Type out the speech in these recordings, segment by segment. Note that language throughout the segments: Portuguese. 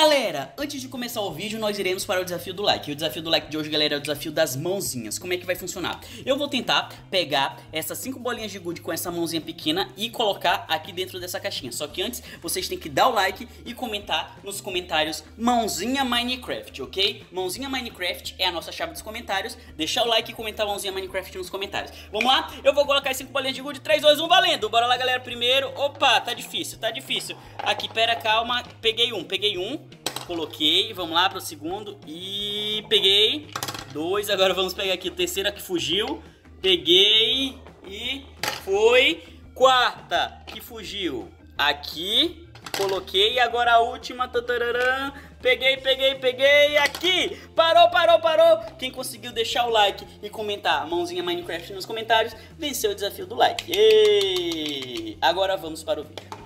Galera, antes de começar o vídeo, nós iremos para o desafio do like. E o desafio do like de hoje, galera, é o desafio das mãozinhas. Como é que vai funcionar? Eu vou tentar pegar essas cinco bolinhas de gude com essa mãozinha pequena e colocar aqui dentro dessa caixinha. Só que antes, vocês têm que dar o like e comentar nos comentários mãozinha Minecraft, ok? Mãozinha Minecraft é a nossa chave dos comentários. Deixar o like e comentar mãozinha Minecraft nos comentários. Vamos lá? Eu vou colocar as cinco bolinhas de gude, 3, 2, 1, valendo! Bora lá, galera, primeiro. Opa, tá difícil, tá difícil. Aqui, pera, calma. Peguei um, peguei um coloquei, vamos lá para o segundo. E peguei dois, agora vamos pegar aqui o terceiro que fugiu, peguei e foi, quarta que fugiu, aqui, coloquei. E agora a última, tatararã, peguei, peguei, peguei, aqui, parou, parou, parou, quem conseguiu deixar o like e comentar mãozinha Minecraft nos comentários, venceu o desafio do like, e agora vamos para o vídeo.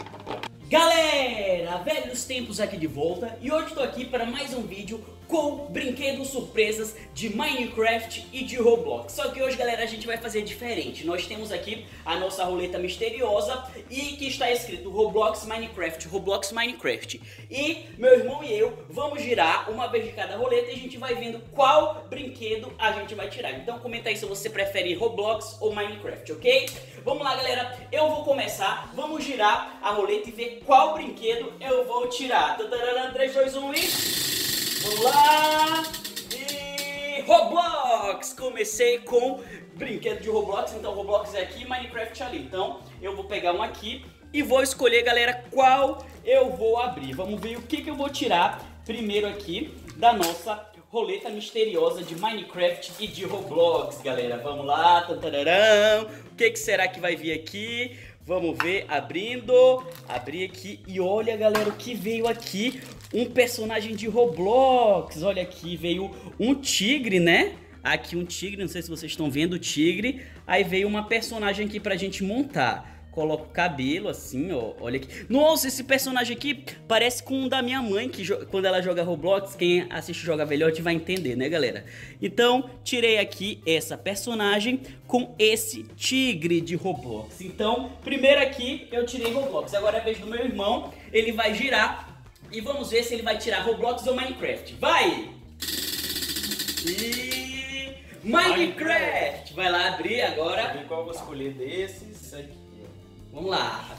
Galera, velhos tempos aqui de volta e hoje estou aqui para mais um vídeo com brinquedos surpresas de Minecraft e de Roblox. Só que hoje, galera, a gente vai fazer diferente. Nós temos aqui a nossa roleta misteriosa e que está escrito Roblox Minecraft, Roblox Minecraft. E meu irmão e eu vamos girar uma vez de cada roleta e a gente vai vendo qual brinquedo a gente vai tirar. Então comenta aí se você prefere Roblox ou Minecraft, ok? Vamos lá, galera. Eu vou começar. Vamos girar a roleta e ver qual brinquedo eu vou tirar. 3, 2, 1 e... Lá! E Roblox! Comecei com brinquedo de Roblox, então Roblox é aqui, Minecraft ali. Então eu vou pegar um aqui e vou escolher, galera, qual eu vou abrir. Vamos ver o que, que eu vou tirar primeiro aqui da nossa roleta misteriosa de Minecraft e de Roblox, galera. Vamos lá, tantararão. O que, que será que vai vir aqui? Vamos ver, abrindo, abri aqui e olha galera o que veio aqui, um personagem de Roblox, olha aqui, veio um tigre, né? Aqui um tigre, não sei se vocês estão vendo o tigre, aí veio uma personagem aqui pra gente montar coloca o cabelo assim, ó. Olha aqui. Nossa, esse personagem aqui parece com o da minha mãe, que quando ela joga Roblox, quem assiste Joga Velhote vai entender, né, galera? Então, tirei aqui essa personagem com esse tigre de Roblox. Então, primeiro aqui eu tirei Roblox. Agora é a vez do meu irmão, ele vai girar e vamos ver se ele vai tirar Roblox ou Minecraft. Vai! E... Minecraft! Vai lá abrir agora. Qual eu vou escolher desses aqui? Vamos lá.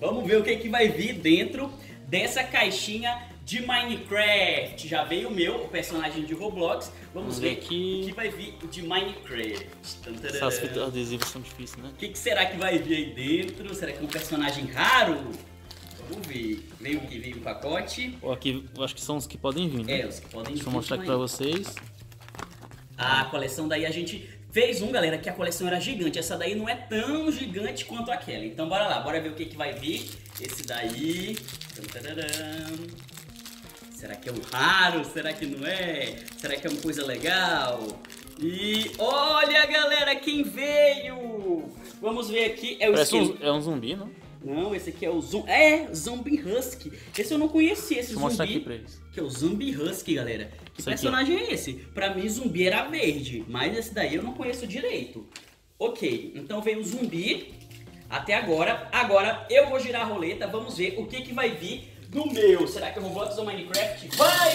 Vamos ver o que, que vai vir dentro dessa caixinha de Minecraft. Já veio o meu, o personagem de Roblox. Vamos, Vamos ver aqui. o que vai vir de Minecraft. Essas fitas adesivas são difíceis, né? O que, que, será que vai vir aí dentro? Será que é um personagem raro? Ver. Veio que veio um pacote. Aqui, eu acho que são os que podem vir, né? É, os que podem Deixa vir. Deixa eu mostrar aqui pra vocês. A coleção daí a gente Fez um, galera, que a coleção era gigante. Essa daí não é tão gigante quanto aquela. Então bora lá, bora ver o que, que vai vir. Esse daí. Será que é um raro? Será que não é? Será que é uma coisa legal? E olha, galera, quem veio! Vamos ver aqui. É, o um, é um zumbi, não? Não, esse aqui é o Zombie. É, Zombie Husky. Esse eu não conhecia, esse Deixa zumbi. aqui pra eles. Que é o Zombie Husky, galera. Que Isso personagem aqui. é esse? Pra mim, zumbi era verde, mas esse daí eu não conheço direito. Ok, então veio o zumbi até agora. Agora eu vou girar a roleta, vamos ver o que, que vai vir no meu. Será que é Roblox ou Minecraft? Vai!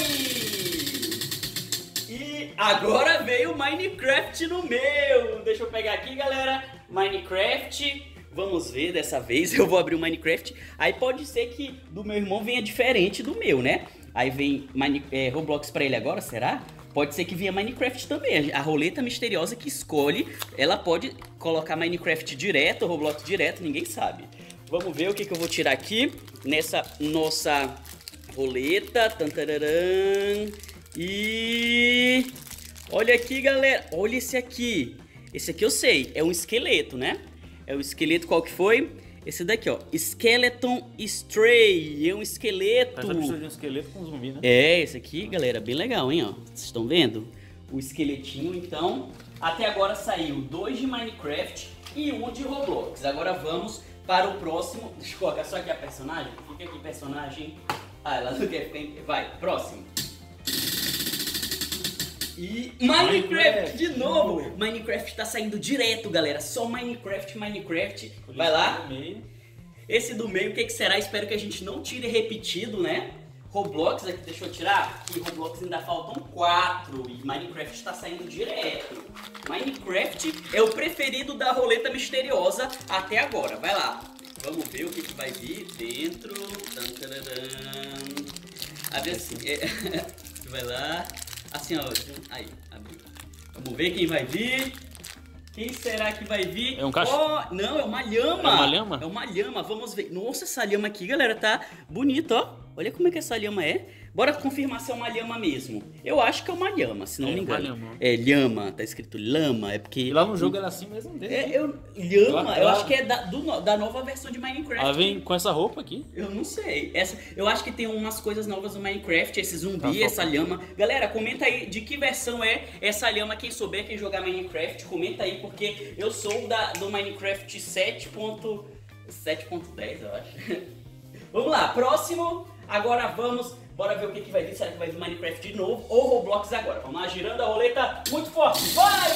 E agora veio Minecraft no meu. Deixa eu pegar aqui, galera. Minecraft. Vamos ver dessa vez. Eu vou abrir o Minecraft. Aí pode ser que do meu irmão venha diferente do meu, né? Aí vem Mine é, Roblox pra ele agora, será? Pode ser que venha Minecraft também. A roleta misteriosa que escolhe, ela pode colocar Minecraft direto, Roblox direto, ninguém sabe. Vamos ver o que, que eu vou tirar aqui nessa nossa roleta. E... Olha aqui, galera. Olha esse aqui. Esse aqui eu sei. É um esqueleto, né? É o esqueleto qual que foi? Esse daqui, ó. Skeleton Stray. É um esqueleto. De um esqueleto com zumbi, né? É, esse aqui, galera, bem legal, hein, ó. Vocês estão vendo? O esqueletinho, então. Até agora saiu dois de Minecraft e um de Roblox. Agora vamos para o próximo. Deixa eu colocar só aqui a personagem. Fica aqui, personagem. Ah, ela não quer ficar. Vai, próximo. E Minecraft, Minecraft de novo! Minecraft tá saindo direto, galera. Só Minecraft, Minecraft. Vai lá. Esse do meio, o que, que será? Espero que a gente não tire repetido, né? Roblox aqui, deixa eu tirar, que Roblox ainda faltam quatro e Minecraft está saindo direto. Minecraft é o preferido da roleta misteriosa até agora. Vai lá. Vamos ver o que, que vai vir dentro. A ver assim. É... vai lá. Assim, ó. Aí, abriu. Vamos ver quem vai vir. Quem será que vai vir? É um cachorro? Oh, não, é uma lhama. É uma lhama? É uma lhama. Vamos ver. Nossa, essa lhama aqui, galera, tá bonita, ó. Olha como é que essa lhama é. Bora confirmar se é uma lhama mesmo. Eu acho que é uma lhama, se não É, me engano. uma lhama. É lhama, tá escrito lama, é porque... E lá no jogo ela é assim mesmo dele. É, eu, lhama, eu ela- acho que é da, do da nova versão de Minecraft. Ela vem com essa roupa aqui. Eu não sei. Essa, eu acho que tem umas coisas novas no Minecraft, esse zumbi, Tá, essa lhama. Galera, comenta aí de que versão é essa lhama. Quem souber quem jogar Minecraft, comenta aí, porque eu sou da, do Minecraft 7.7.10, eu acho. vamos lá, próximo. Agora vamos. Bora ver o que, que vai vir. Será que vai vir Minecraft de novo ou Roblox agora? Vamos lá, girando a roleta muito forte. Vai!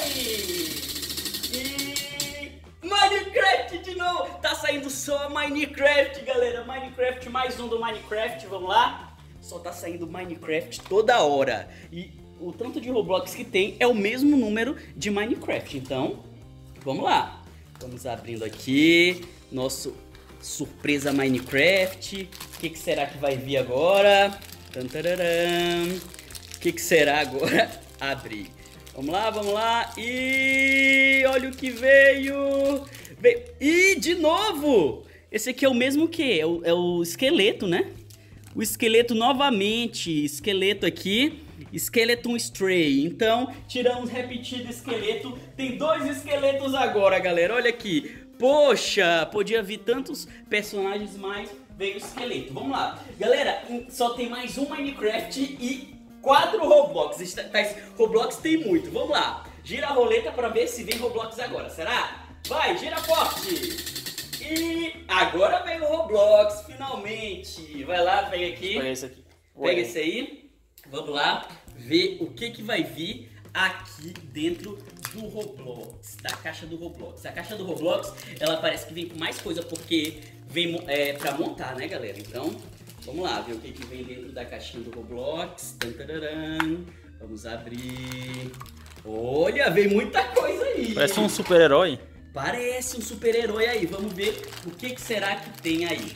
E Minecraft de novo! Tá saindo só Minecraft, galera. Minecraft, mais um do Minecraft, vamos lá. Só tá saindo Minecraft toda hora. E o tanto de Roblox que tem é o mesmo número de Minecraft. Então, vamos lá. Vamos abrindo aqui nosso surpresa Minecraft. O que, que será que vai vir agora? O que, que será agora? Abrir. Vamos lá, vamos lá. E olha o que veio. veio. E de novo! Esse aqui é o mesmo que? É o, é o esqueleto, né? O esqueleto novamente. Esqueleto aqui. Skeleton Stray. Então, tiramos repetido esqueleto. Tem dois esqueletos agora, galera. Olha aqui. Poxa, podia vir tantos personagens, mas veio o esqueleto. Vamos lá. Galera, só tem mais um Minecraft e quatro Roblox. Tá- Roblox tem muito. Vamos lá. Gira a roleta para ver se vem Roblox agora. Será? Vai, gira forte. E agora vem o Roblox, finalmente. Vai lá, pega aqui. Olha esse aqui. Pega esse aí. Vamos lá ver o que, que vai vir aqui dentro do Roblox, da caixa do Roblox. A caixa do Roblox, ela parece que vem com mais coisa porque vem é, pra montar, né, galera? Então, vamos lá ver o que, que vem dentro da caixinha do Roblox. Tan, tararam. Vamos abrir. Olha, vem muita coisa aí. Parece um super-herói. Parece um super-herói aí. Vamos ver o que, que será que tem aí.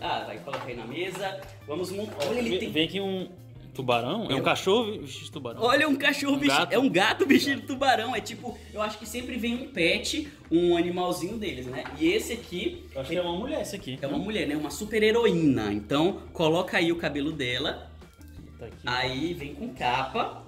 Ah, vai colocar aí na mesa. Vamos montar. Olha, ele Vem, tem vem aqui um tubarão. É um cachorro vestido de tubarão. Olha, um cachorro Um vestido. gato. É um gato vestido de tubarão. É tipo, eu acho que sempre vem um pet, um animalzinho deles, né? E esse aqui Eu acho que é uma mulher esse aqui. é uma mulher, né? Uma super heroína. Então, coloca aí o cabelo dela. Tá aqui. Aí vem com capa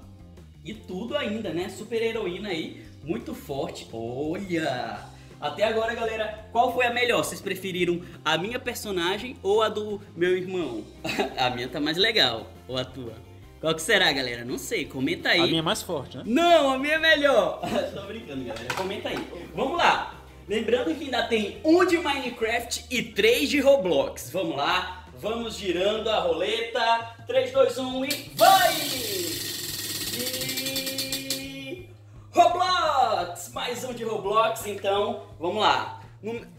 e tudo ainda, né? Super heroína aí, muito forte. Olha! Até agora, galera, qual foi a melhor? Vocês preferiram a minha personagem ou a do meu irmão? a minha tá mais legal. Ou a tua? Qual que será, galera? Não sei. Comenta aí. A minha é mais forte, né? Não, a minha é melhor. Tô brincando, galera. Comenta aí. Vamos lá. Lembrando que ainda tem um de Minecraft e três de Roblox. Vamos lá. Vamos girando a roleta. 3, 2, 1 e vai! Mais um de Roblox, então. Vamos lá.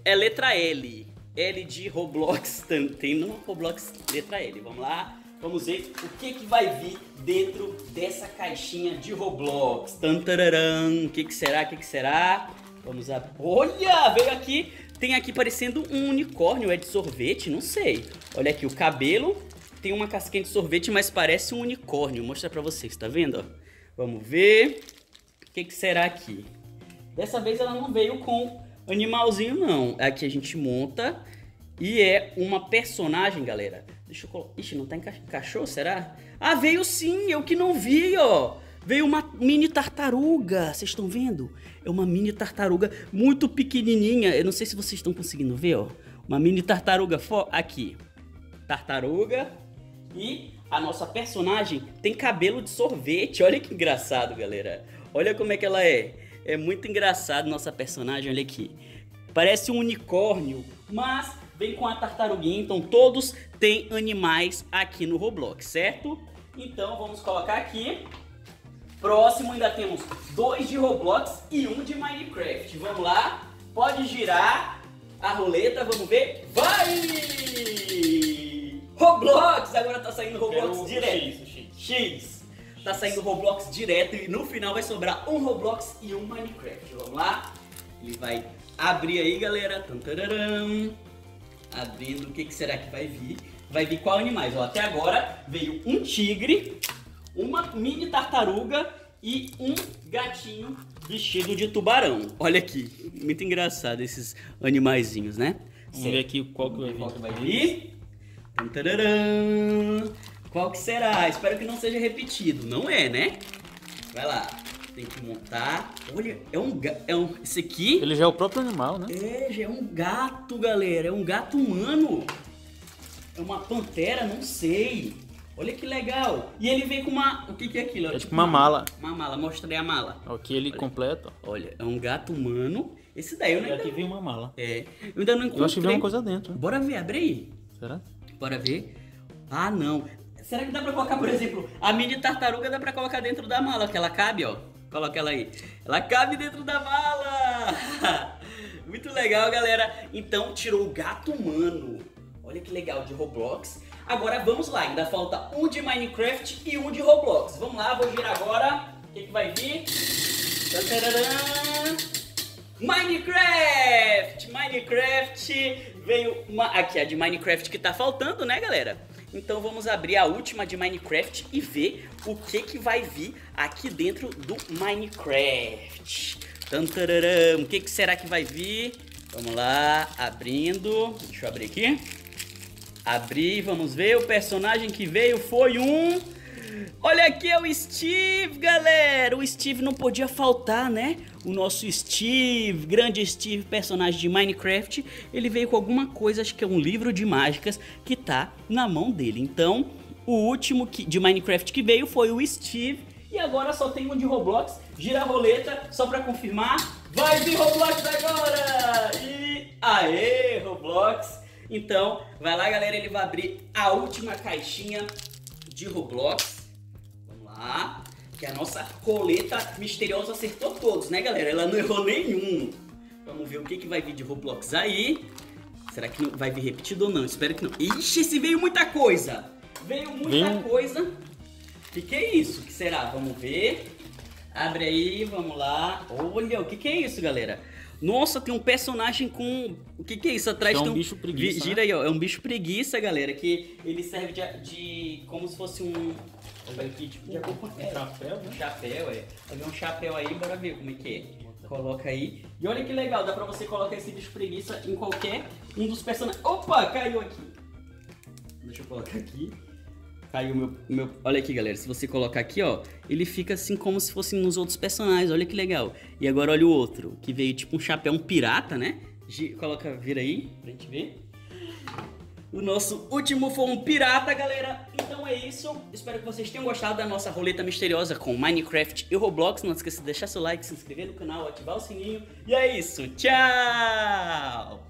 É letra L. L de Roblox. Tem no Roblox letra L. Vamos lá. Vamos ver o que, que vai vir dentro dessa caixinha de Roblox. Tan, tararam. O que, que será? O que, que será? Vamos abrir. Olha! Veio aqui. Tem aqui parecendo um unicórnio. É de sorvete? Não sei. Olha aqui o cabelo. Tem uma casquinha de sorvete, mas parece um unicórnio. Vou mostrar pra vocês, tá vendo? Vamos ver. O que, que será aqui? Dessa vez ela não veio com animalzinho, não. Aqui a gente monta e é uma personagem, galera. Deixa eu colocar. Ixi, não tá enca- encaixou, será? Ah, veio sim, eu que não vi, ó. Veio uma mini tartaruga, vocês estão vendo? É uma mini tartaruga muito pequenininha. Eu não sei se vocês estão conseguindo ver, ó. Uma mini tartaruga aqui. Tartaruga. E a nossa personagem tem cabelo de sorvete. Olha que engraçado, galera. Olha como é que ela é. É muito engraçado nossa personagem, olha aqui. Parece um unicórnio, mas vem com a tartaruguinha, então todos têm animais aqui no Roblox, certo? Então vamos colocar aqui. Próximo ainda temos dois de Roblox e um de Minecraft. Vamos lá, pode girar a roleta, vamos ver. Vai! Roblox! Agora tá saindo Roblox o direto. X, X. X. Tá saindo Roblox direto e no final vai sobrar um Roblox e um Minecraft. Vamos lá? Ele vai abrir aí, galera. Tum, tararam. Abrindo, o que, que será que vai vir? Vai vir qual animais? Ó, até agora veio um tigre, uma mini tartaruga e um gatinho vestido de tubarão. Olha aqui, muito engraçado esses animaizinhos, né? Vamos ver aqui qual que vai vir. Qual que vai vir? Tum, tararam. Qual que será? Espero que não seja repetido. Não é, né? Vai lá. Tem que montar. Olha, é um, é um esse aqui Ele já é o próprio animal, né? é, já é um gato, galera. É um gato humano. É uma pantera, não sei. Olha que legal. E ele vem com uma. O que, que é aquilo? É tipo uma mala. Uma mala. Mostrei a mala. Aqui ele completo. Olha, é um gato humano. Esse daí eu não aqui ainda... vem uma mala. É. Eu ainda não encontrei. Eu acho que vem uma coisa dentro. né? Bora ver, abre aí. Será? Bora ver. Ah, não. Será que dá pra colocar, por exemplo, a mini tartaruga dá pra colocar dentro da mala, que ela cabe, ó. Coloca ela aí. Ela cabe dentro da mala. Muito legal, galera. Então, tirou o gato humano. Olha que legal de Roblox. Agora vamos lá, ainda falta um de Minecraft e um de Roblox. Vamos lá, vou girar agora. O que, que vai vir? Minecraft! Minecraft veio uma. Aqui a de Minecraft que tá faltando, né, galera? Então vamos abrir a última de Minecraft e ver o que que vai vir aqui dentro do Minecraft. Tantararam. O que que será que vai vir? Vamos lá, abrindo. Deixa eu abrir aqui. Abrir, vamos ver. O personagem que veio foi um. Olha aqui é o Steve, galera. O Steve não podia faltar, né? O nosso Steve, grande Steve, personagem de Minecraft. Ele veio com alguma coisa, acho que é um livro de mágicas que tá na mão dele. Então, o último que- de Minecraft que veio foi o Steve. E agora só tem um de Roblox. Gira a roleta só pra confirmar. Vai vir Roblox agora! E aê, Roblox! Então, vai lá, galera. Ele vai abrir a última caixinha de Roblox. Lá. Que a nossa roleta misteriosa acertou todos, né, galera? Ela não errou nenhum. Vamos ver o que, que vai vir de Roblox aí. Será que não vai vir repetido ou não? Espero que não. Ixi, esse veio muita coisa. Veio muita Veio- coisa. O que, que é isso? O que será? Vamos ver. Abre aí, vamos lá. Olha, o que, que é isso, galera? Nossa, tem um personagem com. O que, que é isso? Atrás É um tem bicho preguiça, Vi- Gira aí, ó. É um bicho preguiça, galera. Que ele serve de. de- como se fosse um. Aqui, tipo. De é, Chapéu, né? Um chapéu, é. Vai ver um chapéu aí, bora ver como é que é. Coloca aí. E olha que legal, dá pra você colocar esse bicho preguiça em qualquer um dos personagens. Opa, caiu aqui. Deixa eu colocar aqui. Caiu meu, meu. Olha aqui, galera. Se você colocar aqui, ó, ele fica assim como se fosse nos outros personagens. Olha que legal. E agora olha o outro, que veio tipo um chapéu, um pirata, né? Gi- Coloca, vira aí, pra gente ver. O nosso último foi um pirata, galera. Então é isso. Espero que vocês tenham gostado da nossa roleta misteriosa com Minecraft e Roblox. Não esqueça de deixar seu like, se inscrever no canal, ativar o sininho. E é isso. Tchau!